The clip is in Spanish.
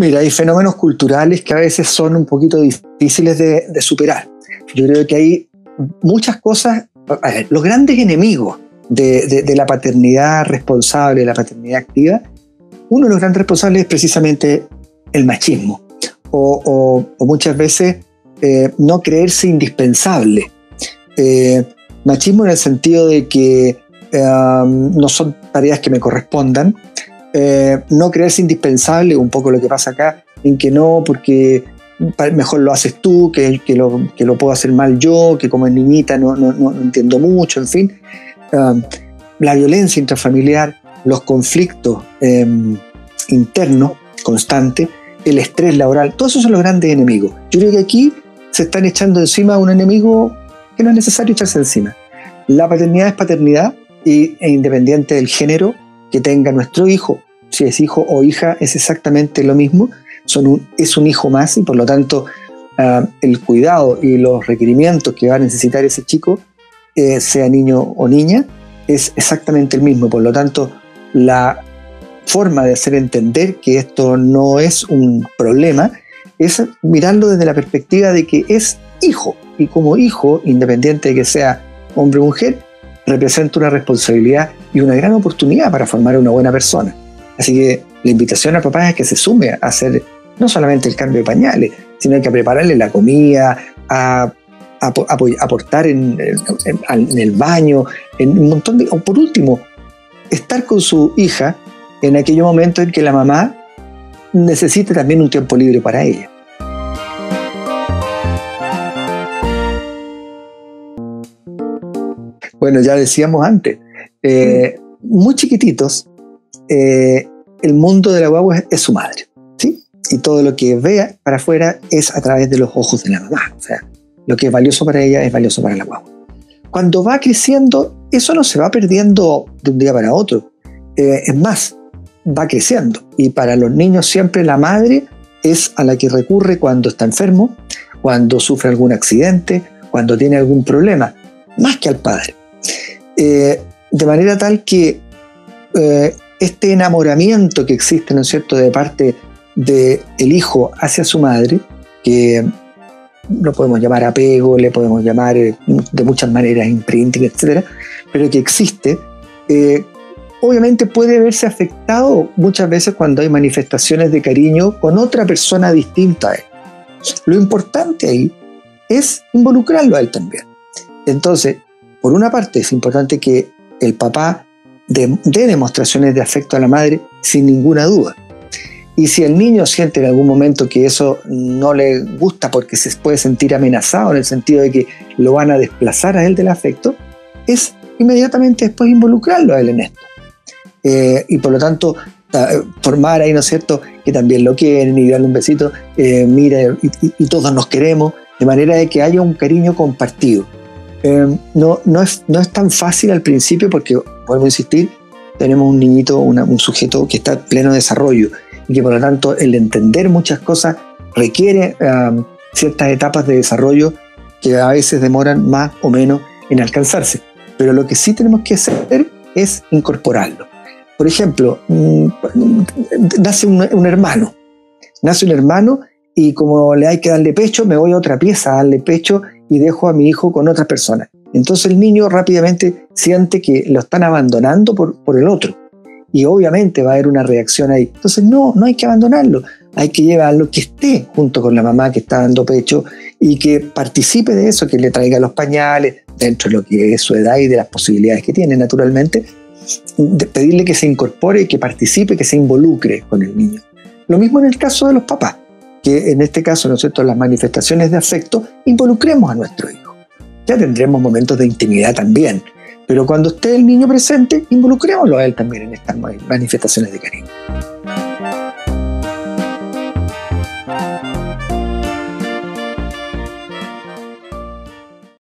Mira, hay fenómenos culturales que a veces son un poquito difíciles de, superar. Yo creo que hay muchas cosas, a ver, los grandes enemigos de, la paternidad responsable, de la paternidad activa, uno de los grandes responsables es precisamente el machismo, o, muchas veces eh, no creerse indispensable. Eh, machismo en el sentido de que eh, no son tareas que me correspondan, no creerse indispensable, un poco lo que pasa acá, en que no, porque mejor lo haces tú, que, que, lo, que lo puedo hacer mal yo, que como niñita no, no, no entiendo mucho, en fin. la violencia intrafamiliar, los conflictos em, internos constantes, el estrés laboral, todos esos son los grandes enemigos. Yo creo que aquí se están echando encima un enemigo que no es necesario echarse encima. La paternidad es paternidad y, e independiente del género que tenga nuestro hijo, si es hijo o hija, es exactamente lo mismo. Son es un hijo más y por lo tanto ah, el cuidado y los requerimientos que va a necesitar ese chico, eh, sea niño o niña, es exactamente el mismo. Por lo tanto, la forma de hacer entender que esto no es un problema es mirarlo desde la perspectiva de que es hijo y como hijo, independiente de que sea hombre o mujer, representa una responsabilidad y una gran oportunidad para formar una buena persona. Así que la invitación a papás es que se sume a hacer no solamente el cambio de pañales, sino que a prepararle la comida, a, aportar en, el baño, en un montón de... O por último, estar con su hija en aquellos momentos en que la mamá necesite también un tiempo libre para ella. Bueno, ya decíamos antes, eh, muy chiquititos, eh, el mundo de la guagua es, su madre, ¿sí? Y todo lo que vea para afuera es a través de los ojos de la mamá. O sea, lo que es valioso para ella es valioso para la guagua. Cuando va creciendo, eso no se va perdiendo de un día para otro. Eh, es más, va creciendo. Y para los niños siempre la madre es a la que recurre cuando está enfermo, cuando sufre algún accidente, cuando tiene algún problema, más que al padre. Eh, de manera tal que eh, este enamoramiento que existe, ¿no es cierto?, de parte del el hijo hacia su madre, que lo podemos llamar apego, le podemos llamar eh, de muchas maneras imprinting, etcétera, pero que existe, obviamente puede verse afectado muchas veces cuando hay manifestaciones de cariño con otra persona distinta a él. Lo importante ahí es involucrarlo a él también. Entonces, por una parte es importante que el papá dé, demostraciones de afecto a la madre sin ninguna duda. Y si el niño siente en algún momento que eso no le gusta porque se puede sentir amenazado en el sentido de que lo van a desplazar a él del afecto, es inmediatamente después involucrarlo a él en esto. Eh, y por lo tanto formar ahí, ¿no es cierto?, que también lo quieren y darle un besito, eh, mira, y, todos nos queremos, de manera de que haya un cariño compartido. Eh, no, no, es, no es tan fácil al principio porque, vuelvo a insistir, tenemos un niñito, un sujeto que está en pleno desarrollo y que por lo tanto el entender muchas cosas requiere ciertas etapas de desarrollo que a veces demoran más o menos en alcanzarse. Pero lo que sí tenemos que hacer es incorporarlo. Por ejemplo, mm, nace un, hermano, nace un hermano y como le hay que darle pecho, me voy a otra pieza a darle pecho y dejo a mi hijo con otra persona. Entonces el niño rápidamente siente que lo están abandonando por, por el otro. Y obviamente va a haber una reacción ahí. Entonces no, no hay que abandonarlo. Hay que llevarlo que esté junto con la mamá que está dando pecho y que participe de eso, que le traiga los pañales dentro de lo que es su edad y de las posibilidades que tiene naturalmente, pedirle que se incorpore, que participe, que se involucre con el niño. Lo mismo en el caso de los papás, que en este caso, ¿no es cierto?, las manifestaciones de afecto, involucremos a nuestro hijo. Ya tendremos momentos de intimidad también, pero cuando esté el niño presente, involucrémoslo a él también en estas manifestaciones de cariño.